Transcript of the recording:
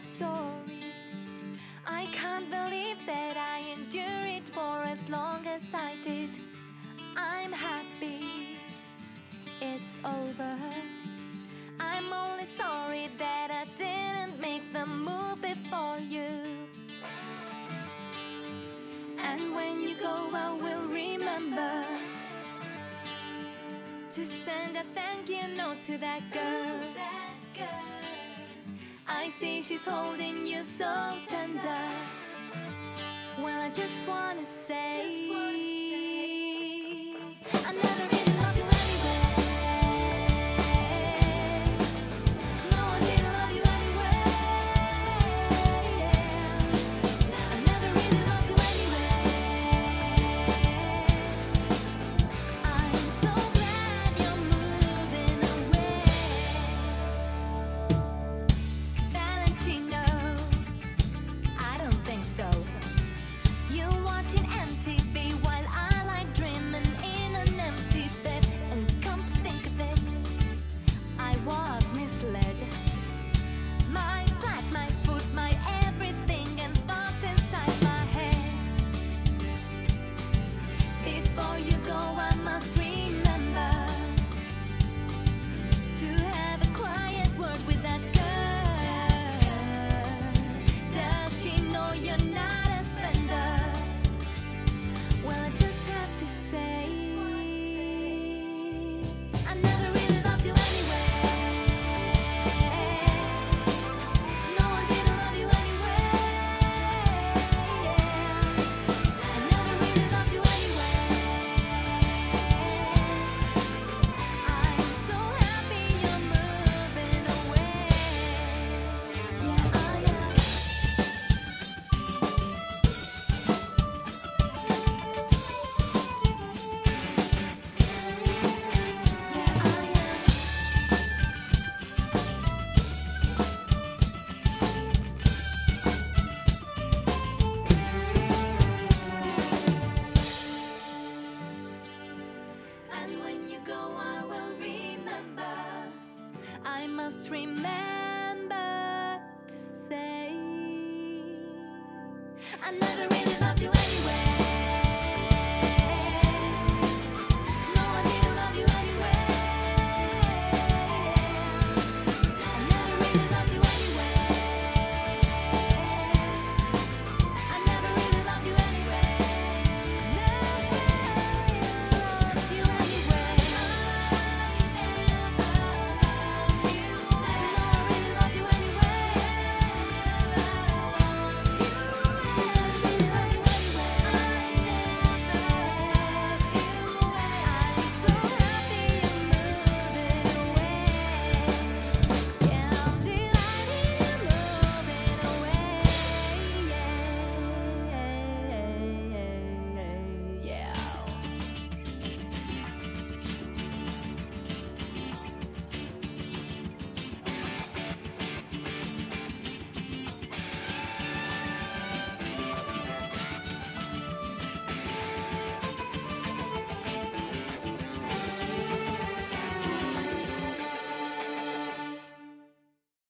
stories. I can't believe that I endured it for as long as I did. I'm happy, it's over. I'm only sorry that I didn't make the move before you. And when you go, I will remember to send a thank you note to that girl. That girl. I see she's holding you so tender. Well, I just wanna say, I And when you go, I will remember. I must remember to say, I never really